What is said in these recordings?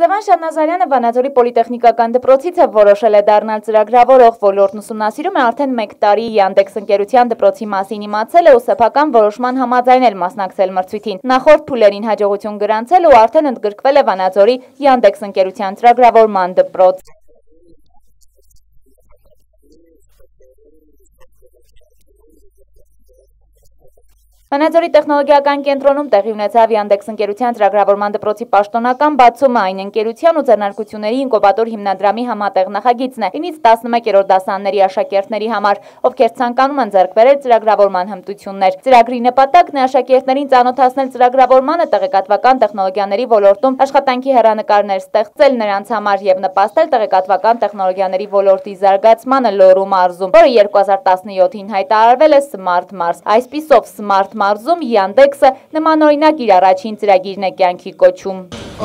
Սևան Շանազարյանը Վանաձորի պոլիտեխնիկական դպրոցից է որոշել է դառնալ ծրագրավորող ոլորտն ուսումնասիրում է արդեն մեկ տարի Յանդեքս ընկերության դպրոցի մասին իմացել է ու սեփական որոշման համաձայնել մասնակցել մրցույթին։ Նախորդ փուլերին հաջողություն գրանցել ու արդեն ընդգրկվել է Վանաձորի Յանդեքս ընկերության ծրագրավորման դպրոց։ Վանաձորի տեխնոլոգիական կենտրոնում տեղի ունեցավ Յանդեքս ընկերության ծրագրավորման դպրոցի պաշտոնական բացումը այն ընկերության ու ձեռնարկությունների ինկուբատոր հիմնադրամի համատեղ նախագիծն է 9-ից 11-րդ դասարանների աշակերտների համար, ովքեր ցանկանում են ձեռք բերել ծրագրավորման հմտություններ։ Ծրագրի նպատակն է աշակերտներին ծանոթացնել ծրագրավորմանը տեղեկատվական տեխնոլոգիաների ոլորտում աշխատանքի հեռանկարներ ստեղծել նրանց համար եւ նպաստել տեղեկատվական տեխնոլոգիաների ոլորտի զարգացմանը Լոռու մարզում, որը 2017-ին հայտարարվել է Smart Mars։ Այսպիսով Smart մարզում Յանդեքսը նմանօրինակ իր առաջին ծրագիրն է կյանքի կոչում։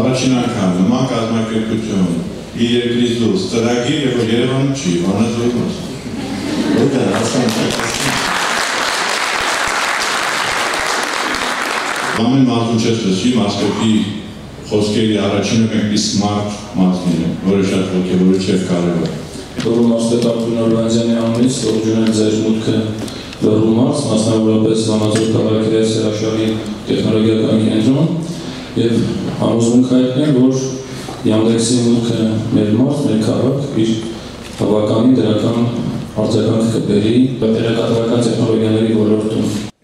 Առաջին անգամ նման կազմակերպություն իր երկրից դուրս ծրագիր, որ Երևանում չի, Վանաձորում Դա հասկանալի Ամեն մարզում չես լսի մասկեպի խոսքերի առաջինը մենք smart մարզին է, որը շատ ոգևորիչ եւ կարեւոր։ Որը մասնետար Գունարվանյանի անունից ողջունել ձեր մուտքը լրումած, մասնավորապես Վանաձոր քաղաքի հրաշալի տեխնոլոգիական կենտրոն եւ համոզմունք հայտնել, որ Յանդեքսի մուտքը մեր մարդ, մեր քաղաք իր բավականին դրական արձագանք կբերի տեղեկատվական տեխնոլոգիաների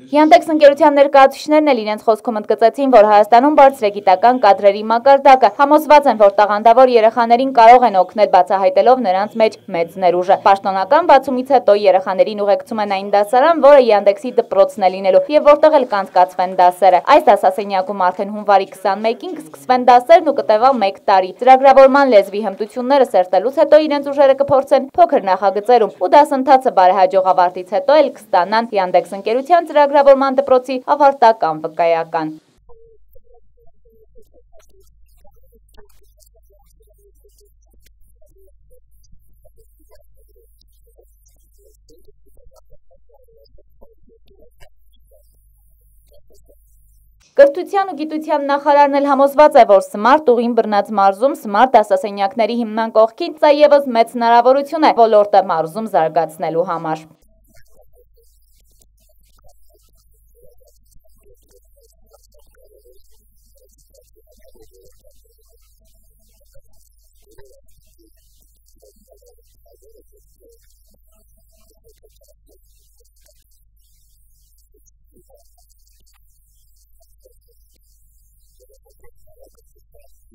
Յանդեքս ընկերության ներկայացուցիչներն էլ իրենց խոսքում ընդգծեցին, որ Հայաստանում բարձր է գիտական կադրերի մակարդակը, համոզված են, որ տաղանդավոր երեխաներին կարող են օգնել բացահայտելով նրանց մեջ մեծ ներուժը։ Պաշտոնական բացումից հետո երեխաներին ուղեկցում են այն դասարան, որը Յանդեքսի դպրոցն է լինելու եւ որտեղ էլ կանցկացվեն դասերը։ Այս դասասենյակում արդեն հունվարի 21-ին կսկսվեն դասերն ու կտևա 1 տարի։ Ծրագրավորման լեզվի հմտությունները սերտելուց հետո իրենց ուժերը կփորձեն փոքր նախագծերում ու դասընթացը բարեհաջող ավարտից հետո էլ կստանան Յանդեքս ընկերության ծրագրավորման ծրագրավորման դպրոցի ավարտական վկայական։ Կրթության ու գիտության նախարարն էլ համոզված է, որ Smart ուղին բռնած մարզում Smart դասասենյակների հիմնան կողքին եւս մեծ հնարավորություն է ոլորտը մարզում զարգացնելու համար։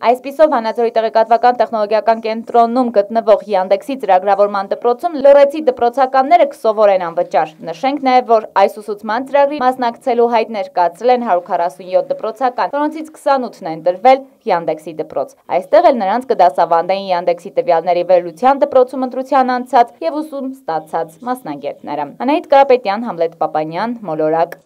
Այսպիսով Հանաձորի տեղեկատվական տեխնոլոգիական կենտրոնում գտնվող Յանդեքսի ծրագրավորման դպրոցում լորեցի դպրոցականները կսովորեն անվճար։ Նշենք նաև, որ այս ուսուցման ծրագրի մասնակցելու հայտ ներկացրել են 147 դպրոցական, որոնցից 28-ն են տրվել Յանդեքսի դպրոց։ Այստեղ էլ նրանց կդասավանդեն Յանդեքսի տվյալների վերլության դպրոցում ընտրության անցած եւ ուսում ստացած մասնագետները։ Անահիտ Կարապետյան, Համլետ Պապանյան, Մոլորակ